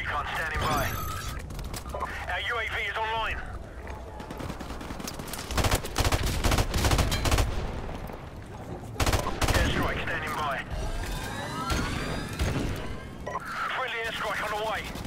recon standing by. Our UAV is online. Airstrike standing by. Friendly airstrike on the way.